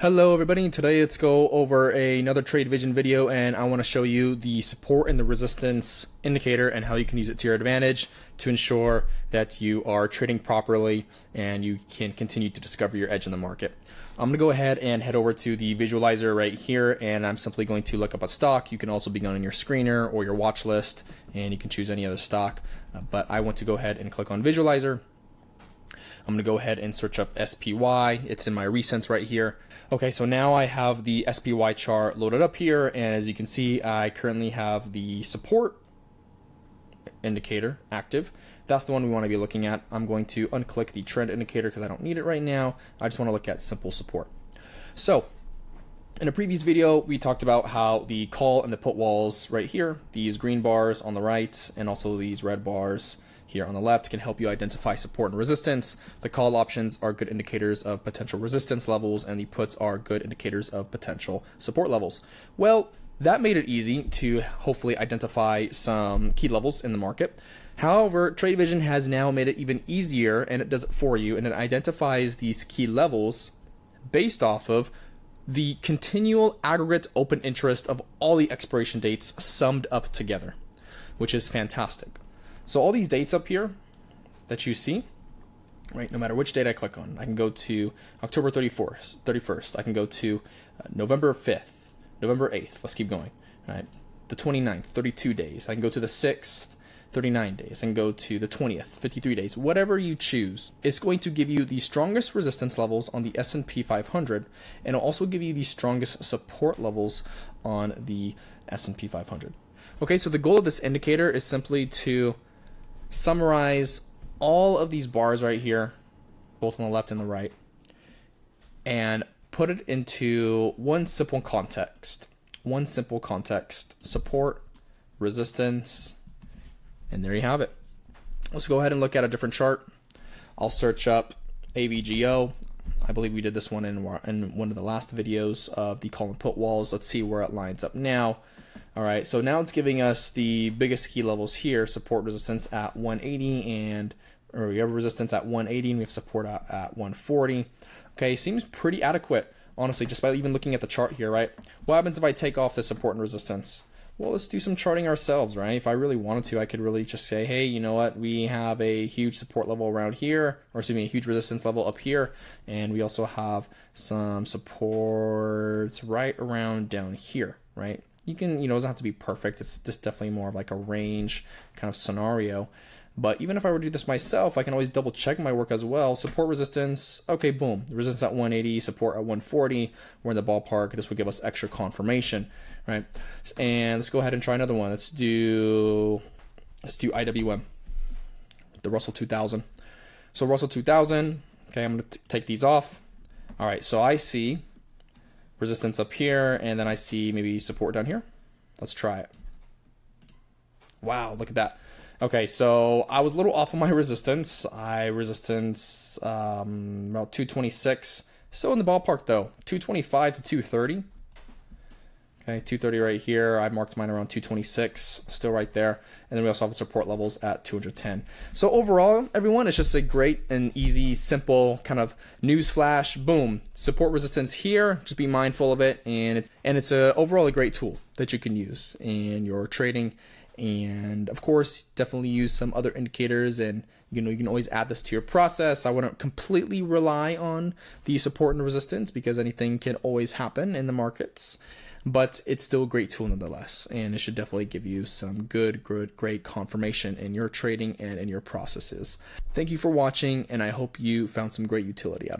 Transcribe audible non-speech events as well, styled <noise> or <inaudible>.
Hello everybody, today let's go over another TradeVision video and I want to show you the support and the resistance indicator and how you can use it to your advantage to ensure that you are trading properly and you can continue to discover your edge in the market. I'm going to go ahead and head over to the visualizer right here and I'm simply going to look up a stock. You can also be on your screener or your watch list and you can choose any other stock, uh, but I want to go ahead and click on visualizer I'm going to go ahead and search up SPY. It's in my recents right here. Okay, so now I have the SPY chart loaded up here, and as you can see, I currently have the support indicator active. That's the one we want to be looking at. I'm going to unclick the trend indicator because I don't need it right now. I just want to look at simple support. So in a previous video, we talked about how the call and the put walls right here, these green bars on the right, and also these red bars here on the left can help you identify support and resistance. The call options are good indicators of potential resistance levels, and the puts are good indicators of potential support levels. Well, that made it easy to hopefully identify some key levels in the market. However, TradeVision has now made it even easier and it does it for you and it identifies these key levels based off of the continual aggregate open interest of all the expiration dates summed up together, which is fantastic. So all these dates up here that you see, right, no matter which date I click on, I can go to October 34st, 31st. I can go to uh, November 5th, November 8th. Let's keep going, right? The 29th, 32 days. I can go to the 6th, 39 days and go to the 20th 53 days whatever you choose it's going to give you the strongest resistance levels on the S&P 500 and it'll also give you the strongest support levels on the S&P 500 okay so the goal of this indicator is simply to summarize all of these bars right here, both on the left and the right, and put it into one simple context. One simple context support, resistance, and there you have it. Let's go ahead and look at a different chart. I'll search up AVGO. I believe we did this one in, in one of the last videos of the call and put walls. Let's see where it lines up now. All right, so now it's giving us the biggest key levels here, support resistance at 180 and, or we have resistance at 180 and we have support at, at 140. Okay, seems pretty adequate, honestly, just by even looking at the chart here, right? What happens if I take off the support and resistance? Well, let's do some charting ourselves, right? If I really wanted to, I could really just say, hey, you know what? We have a huge support level around here, or excuse me, a huge resistance level up here, and we also have some supports right around down here, right? You can, you know, it doesn't have to be perfect. It's just definitely more of like a range kind of scenario. But even if I were to do this myself, I can always double check my work as well. Support resistance, okay, boom. Resistance at 180, support at 140. We're in the ballpark. This will give us extra confirmation, right? And let's go ahead and try another one. Let's do, let's do IWM, the Russell 2000. So Russell 2000, okay, I'm gonna take these off. All right, so I see resistance up here, and then I see maybe support down here. Let's try it. Wow, look at that. Okay, so I was a little off on my <laughs> resistance. I resistance um, about 226. So in the ballpark though. 225 to 230. Okay, 230 right here. I marked mine around 226, still right there. And then we also have the support levels at 210. So overall, everyone, it's just a great and easy, simple kind of news flash. Boom, support resistance here. Just be mindful of it, and it's and it's a overall a great tool that you can use in your trading. And of course, definitely use some other indicators and you know you can always add this to your process. I wouldn't completely rely on the support and resistance because anything can always happen in the markets but it's still a great tool nonetheless. And it should definitely give you some good, good, great confirmation in your trading and in your processes. Thank you for watching, and I hope you found some great utility out of.